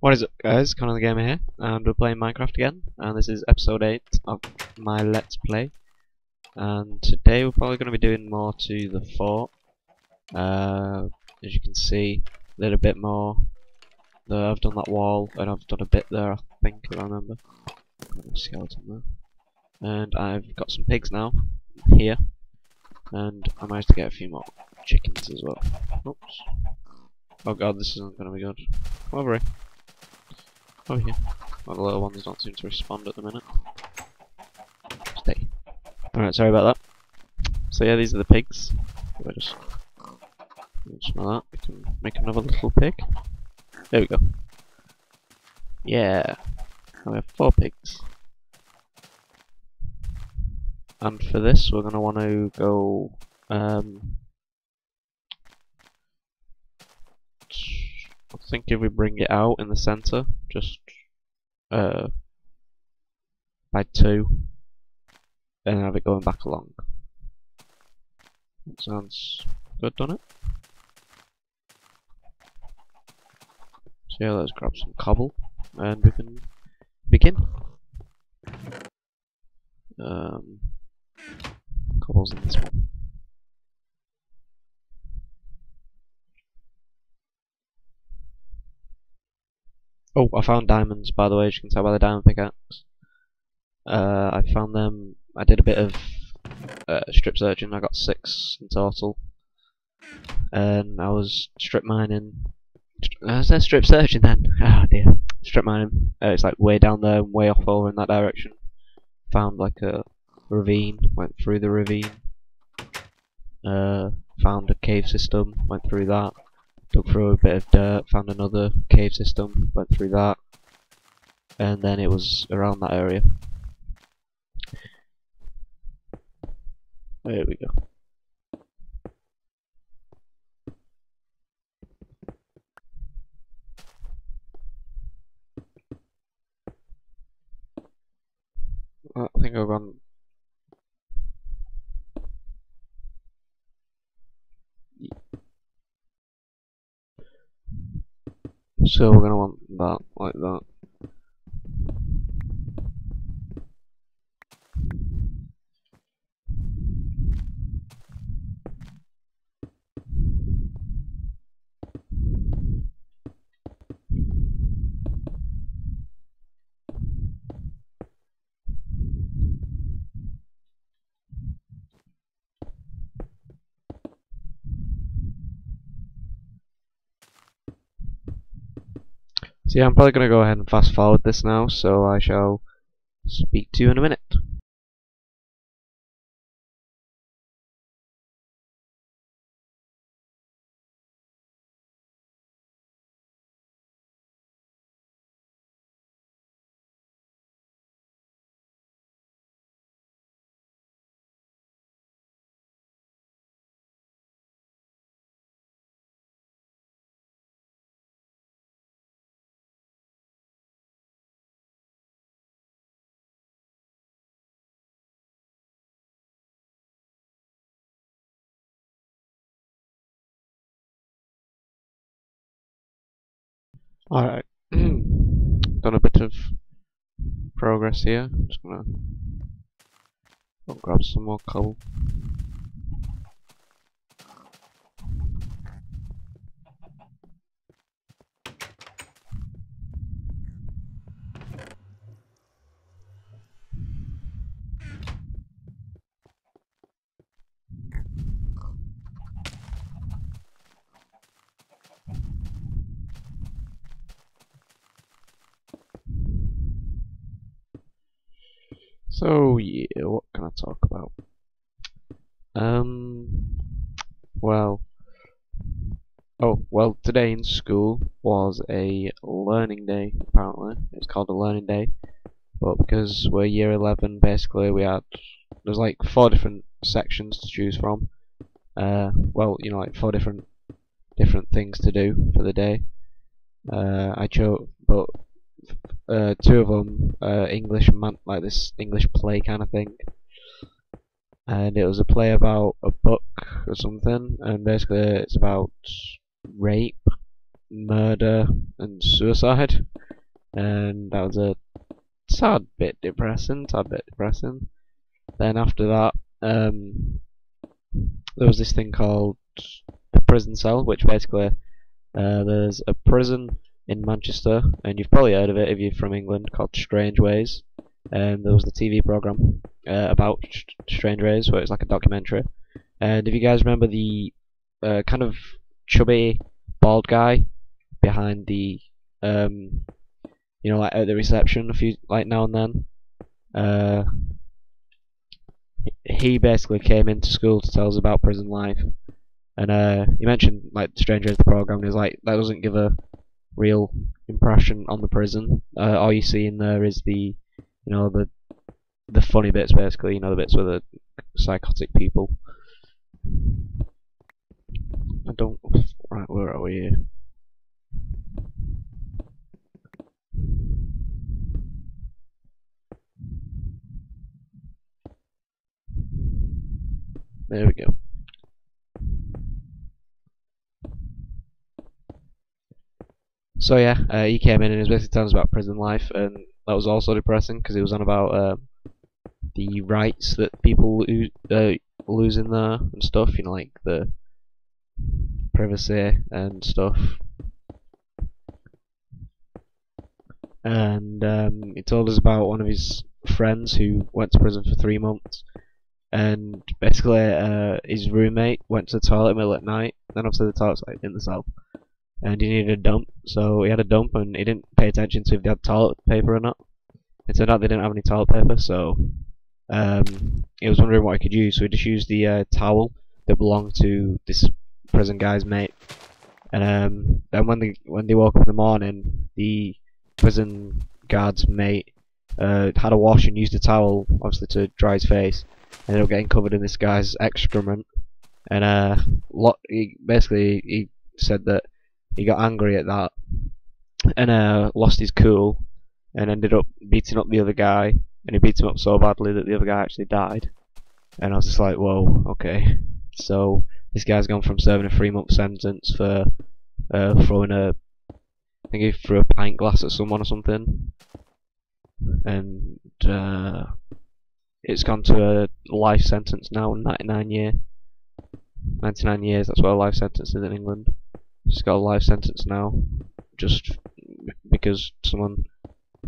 What is up guys, Connah the Gamer here, and we're playing Minecraft again, and this is episode 8 of my Let's Play. And today we're probably going to be doing more to the fort. Uh, as you can see, a little bit more. The, I've done that wall, and I've done a bit there, I think, if I remember. Skeleton there. And I've got some pigs now, here. And I managed to get a few more chickens as well. Oops. Oh god, this isn't going to be good. Come over here. Over yeah. Well, the little ones don't seem to respond at the minute. Stay. Alright, sorry about that. So yeah, these are the pigs. If I just smell that, we can make another little pig. There we go. Yeah. We have four pigs. And for this, we're going to want to go um, I think if we bring it out in the center, just uh, by two, and have it going back along. That sounds good, doesn't it? So yeah, let's grab some cobble, and we can begin. Um, cobble's in this one. Oh, I found diamonds, by the way, as you can tell by the diamond pickaxe. Uh, I found them, I did a bit of uh, strip searching, I got six in total. And I was strip mining. Was there strip searching then? Oh dear. Strip mining. Uh, it's like way down there, way off over in that direction. Found like a ravine, went through the ravine. Uh, found a cave system, went through that dug through a bit of dirt, found another cave system, went through that, and then it was around that area. There we go. I think I've gone So we're going to want that like that. So yeah, I'm probably going to go ahead and fast forward this now, so I shall speak to you in a minute. Alright. Hmm. Done a bit of progress here. Just gonna go grab some more coal. So yeah, what can I talk about? Um, well, oh well, today in school was a learning day. Apparently, it's called a learning day, but because we're year eleven, basically we had there's like four different sections to choose from. Uh, well, you know, like four different different things to do for the day. Uh, I chose, but uh, two of them uh, English man like this English play kind of thing, and it was a play about a book or something, and basically it's about rape, murder and suicide, and that was a tad bit depressing, tad bit depressing. Then after that, um, there was this thing called the prison cell, which basically uh, there's a prison in Manchester, and you've probably heard of it if you're from England, called Strangeways. And there was the TV program uh, about Strangeways, where it's like a documentary. And if you guys remember the uh, kind of chubby bald guy behind the um, you know like at the reception a few like now and then uh, he basically came into school to tell us about prison life and uh, he mentioned like stranger the program is like that doesn't give a real impression on the prison. Uh, all you see in there is the you know the the funny bits basically you know the bits with the psychotic people. I don't right where are we here? There we go. So yeah, uh, he came in and he was basically telling us about prison life, and that was also depressing because he was on about uh, the rights that people uh, lose in there and stuff. You know, like the privacy and stuff. And um, he told us about one of his friends who went to prison for three months and basically uh, his roommate went to the toilet middle at night. Then obviously the toilet's like in the cell, and he needed a dump, so he had a dump, and he didn't pay attention to if they had toilet paper or not. It turned out they didn't have any toilet paper, so um, he was wondering what he could use. So he just used the uh, towel that belonged to this prison guy's mate. And um, then when they when they woke up in the morning, the prison guard's mate uh, had a wash and used a towel, obviously to dry his face And ended up getting covered in this guy's excrement. And uh, he basically he said that he got angry at that and uh, lost his cool and ended up beating up the other guy. And he beat him up so badly that the other guy actually died. And I was just like, whoa, okay. So this guy's gone from serving a three month sentence for uh, throwing a, I think he threw a pint glass at someone or something. And uh, it's gone to a life sentence now, 99 year. 99 years, that's what a life sentence is in England. She's got a life sentence now, just because someone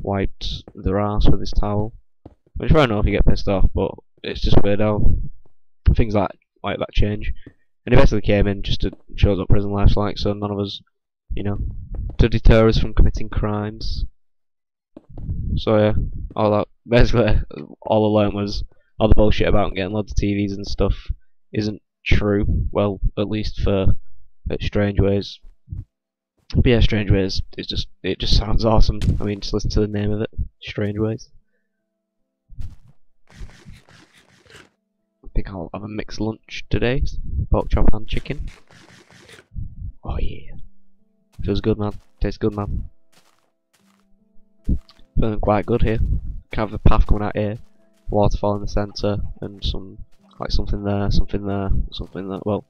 wiped their ass with his towel. Which know if you get pissed off, but it's just weird how things like like that change. And he basically came in just to show us what prison life's like, so none of us, you know, to deter us from committing crimes. So yeah, all that basically all I learned was all the bullshit about getting loads of TVs and stuff isn't true. Well, at least for Strangeways. But yeah, Strangeways. It just it just sounds awesome. I mean, just listen to the name of it, Strangeways. I think I'll have a mixed lunch today. Pork chop and chicken. Oh yeah, feels good, man. Tastes good, man. Feeling quite good here. Kind of a path coming out here, waterfall in the centre, and some like something there, something there, something there. Well,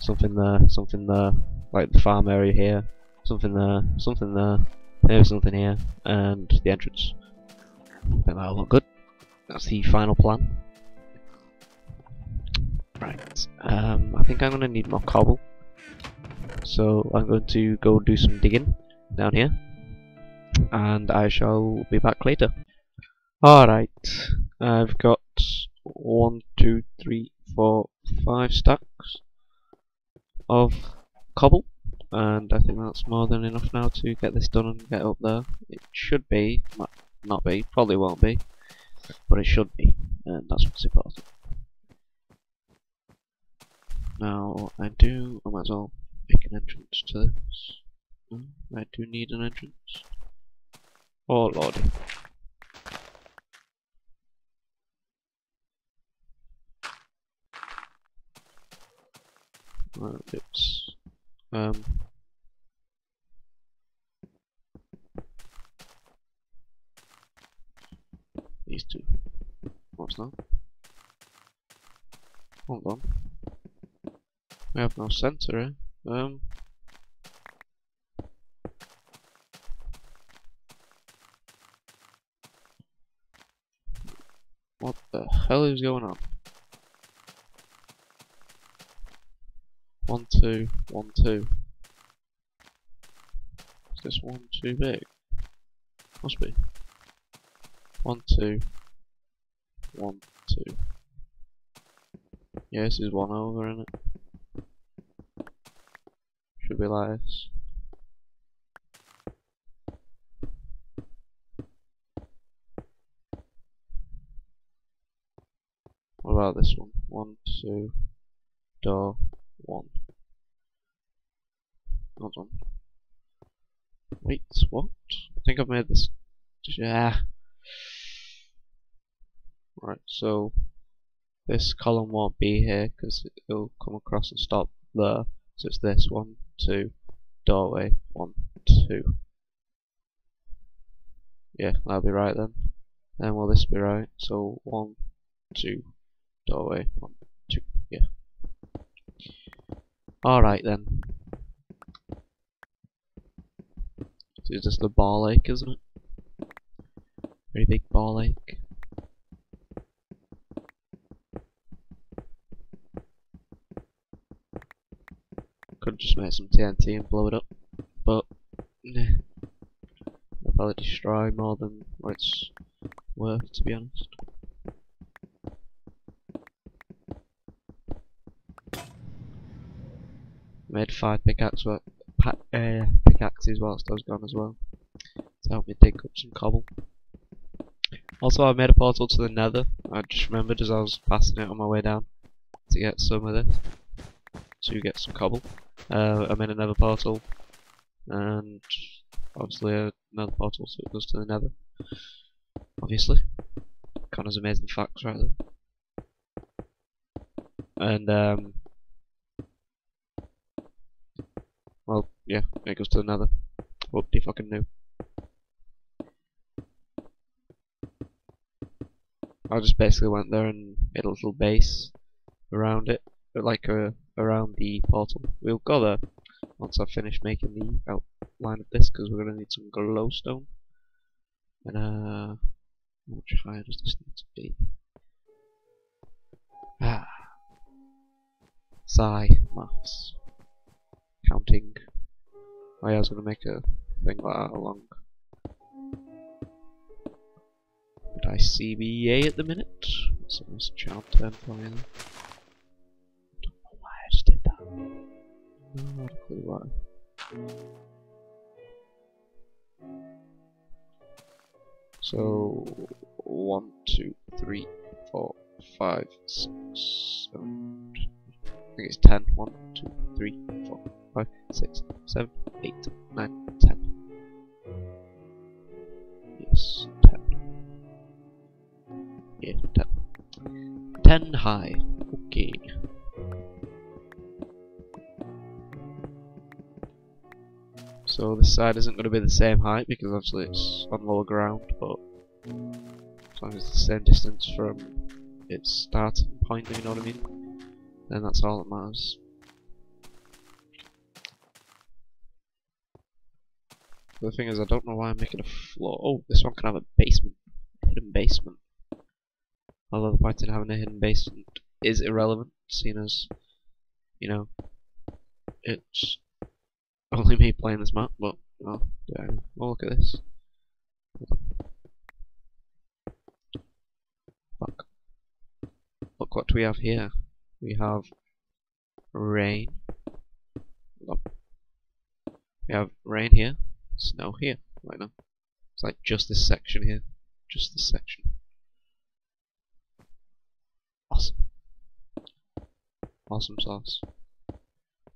something there, something there, like the farm area here, something there, something there, maybe something here, and the entrance. I think that'll look good. That's the final plan. Right, um, I think I'm going to need more cobble. So I'm going to go do some digging down here and I shall be back later. Alright, I've got one, two, three, four, five stacks of cobble, and I think that's more than enough now to get this done and get up there. It should be, might not be, probably won't be, but it should be, and that's what's important. Now, I do, I might as well make an entrance to this. Hmm, I do need an entrance. Oh lord. Uh, oops. Um. These two. What's now? Hold on. We have no center, eh? Um. What the hell is going on? One, two, one, two. Is this one too big? Must be. One, two, one, two. Yeah, this is one over, isn't it? Should be like this. What about this one? One, two, door, one. Hold on. Wait, what? I think I've made this. Yeah. Right, so this column won't be here because it'll come across and stop there. So it's this one, two, doorway, one, two. Yeah, that'll be right then. Then will this be right? So one, two, doorway, one, two. Yeah. Alright then. So it's just the ball lake, isn't it? Very big ball lake. Could just make some TNT and blow it up, but nah. I'll probably destroy more than what it's worth, to be honest. Made five pickaxe work, uh, pickaxes whilst I was gone as well to help me dig up some cobble. Also, I made a portal to the Nether. I just remembered as I was passing it on my way down to get some of this to get some cobble. Uh, I made another portal, and obviously another portal, so it goes to the Nether. Obviously, Connah's amazing facts right there. And um, well, yeah, it goes to the Nether. What do you fucking know? I just basically went there and made a little base around it, like uh, around the portal. We'll go there once I've finished making the outline of this, because we're gonna need some glowstone. And uh, how much higher does this need to be? Ah, sigh, maths, counting. Oh yeah, I was gonna make a thing like that along Would I CBA at the minute? So let's chart turn for you. Don't know why I just did that. No, not a clue why. So one, two, three, four, five, six, seven. Think it's ten. One, two, three, four, five, six, seven, eight, nine, ten. Yes, ten. Yeah, ten. Ten high. Okay. So this side isn't going to be the same height because obviously it's on lower ground, but as long as it's the same distance from its starting point, if you know what I mean, then that's all that matters. The thing is, I don't know why I'm making a floor. Oh, this one can have a basement, hidden basement. Although the point in having a hidden basement is irrelevant, seeing as, you know, it's only me playing this map, but, oh, yeah, look at this. Fuck. Look what we have here. We have rain. We have rain here, snow here, right now. It's like just this section here. Just this section. Awesome. Awesome sauce.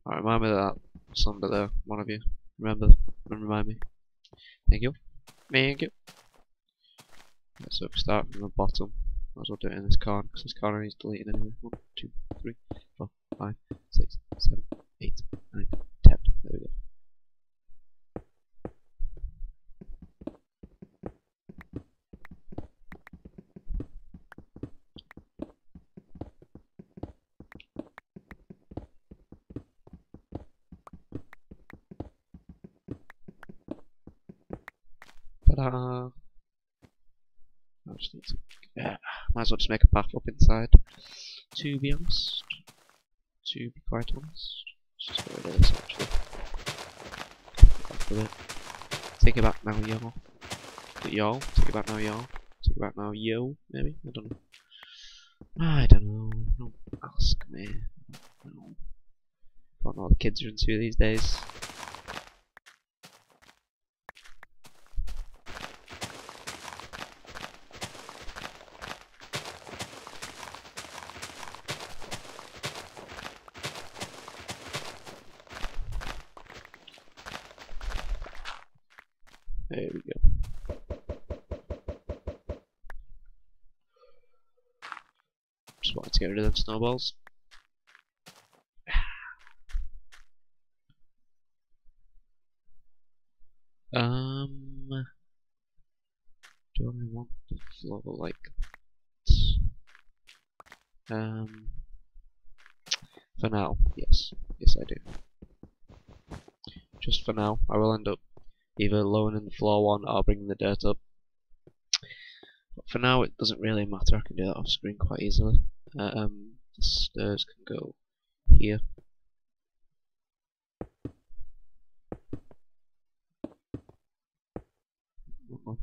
Alright, remind me of that somebody there, uh, one of you. Remember remind me. Thank you. Thank you. Right, so we start from the bottom, might as well do it in this corner, because this corner is deleted anyway. One, two, three, four, five, six, seven, eight, nine, ten. There we go. Ta-da! I just need to. Might as well just make a path up inside. To be honest. To be quite honest. Let's just get rid of this actually. With it. Take it back now, yo. Yo. Take it back now, yo. Take it back now, yo. Maybe? I don't know. I don't know. Don't ask me. I don't know. Don't know what the kids are into these days. There we go. Just wanted to get rid of them snowballs. Um, do I want the floor like that? Um, for now, yes, yes I do. Just for now, I will end up either lowering the floor one or bringing the dirt up. But for now, it doesn't really matter. I can do that off screen quite easily. Um, the stairs can go here. Uh-oh.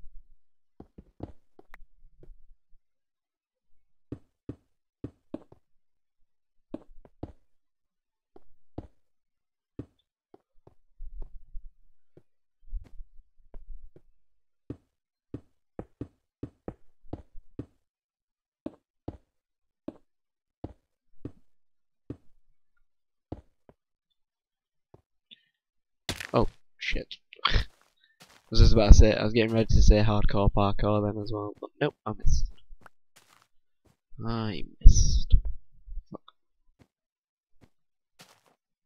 Oh, shit. I was just about to say, I was getting ready to say hardcore parkour then as well, but nope, I missed. I missed. Fuck.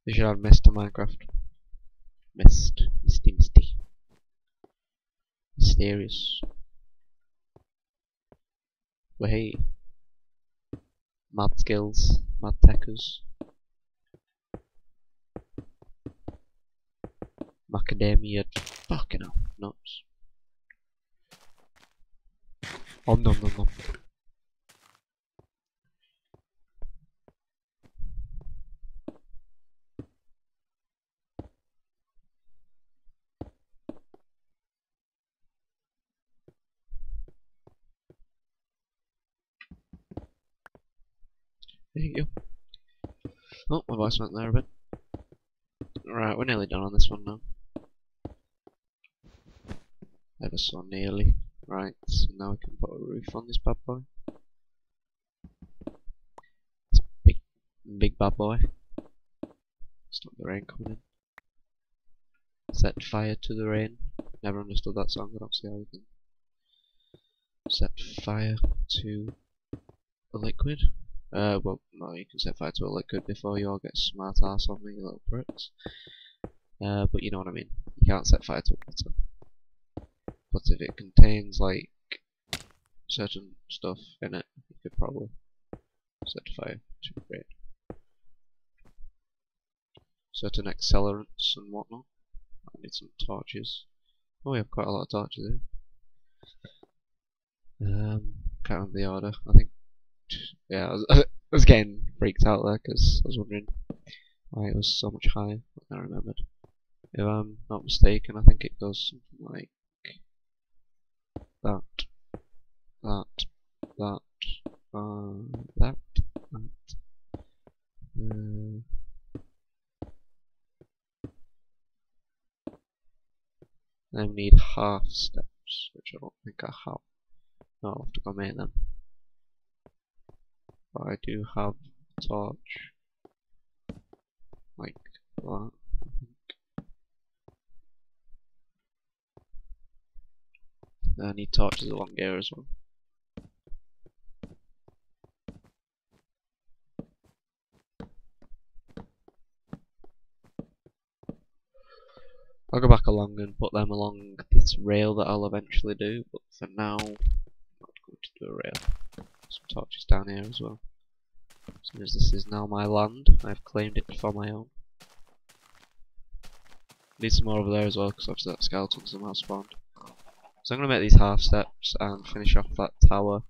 They should have missed on Minecraft. Missed. Misty, misty. Mysterious. Well, hey. Mad skills. Mad techers. Macadamia. Fucking hell. Nuts. Om nom nom nom. There you go. Oh, my voice went there a bit. Right, we're nearly done on this one now. Ever so nearly. Right, so now we can put a roof on this bad boy. This big, big bad boy. Stop the rain coming in. Set fire to the rain. Never understood that song, I don't see how you can set fire to a liquid. Uh, well, no, you can set fire to a liquid before you all get smart ass on me, you little pricks. Uh, but you know what I mean. You can't set fire to water. But if it contains, like, certain stuff in it, you could probably set fire to rain. Certain accelerants and whatnot. I need some torches. Oh, we have quite a lot of torches here. Um, can't remember the order. I think yeah, I was, I was getting freaked out there because I was wondering why it was so much higher. than I remembered. If I'm not mistaken, I think it goes something like that, that, that, uh, that, that. Uh, we need half steps, which I don't think I have. No, I'll have to go make them. But I do have a torch. Like that. I think. I need torches along here as well. I'll go back along and put them along this rail that I'll eventually do, but for now, I'm not going to do a rail. Some torches down here as well. As as this is now my land, I've claimed it for my own. Need some more over there as well, because obviously that skeleton somehow spawned. So I'm going to make these half steps and finish off that tower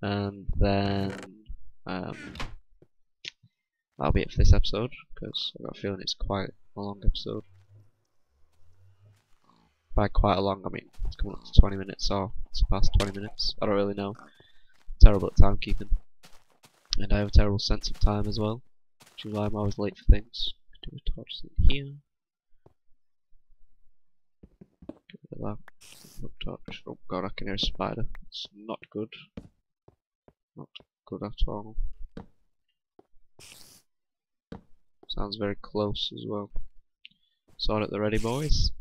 and then um, that'll be it for this episode because I've got a feeling it's quite a long episode. By quite a long, I mean it's coming up to 20 minutes or it's past 20 minutes. I don't really know. Terrible at timekeeping, and I have a terrible sense of time as well, which is why I'm always late for things. Do a torch in here. Oh god, I can hear a spider. It's not good. Not good at all. Sounds very close as well. Sword at the ready, boys.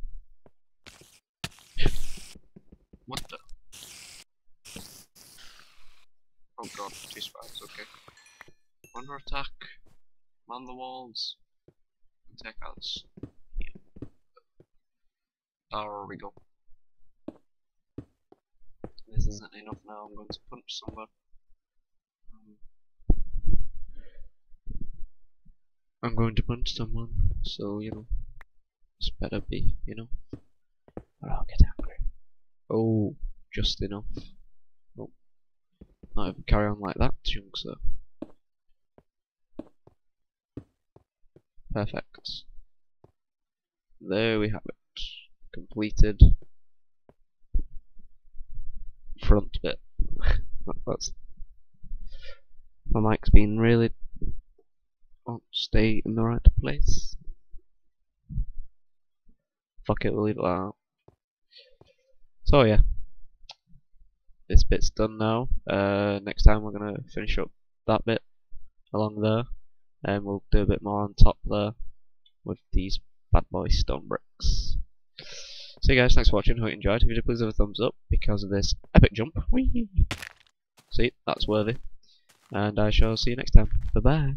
what the? Oh god, two spiders, okay. Under attack. Man the walls. Take out. There we go. This isn't enough now, I'm going to punch someone. Um, I'm going to punch someone, so you know, it's better be, you know, or I'll get angry. Oh, just enough. Oh, not even carry on like that, sir. Perfect. There we have it. Completed. Front bit. That's my mic's been really won't stay in the right place. Fuck it, we'll leave it like that. So yeah, this bit's done now. Uh, next time we're gonna finish up that bit along there, and we'll do a bit more on top there with these bad boy stone bricks. So guys, thanks for watching. Hope you enjoyed. If you did, please leave a thumbs up because of this epic jump. Whee! See, that's worthy. And I shall see you next time. Bye bye.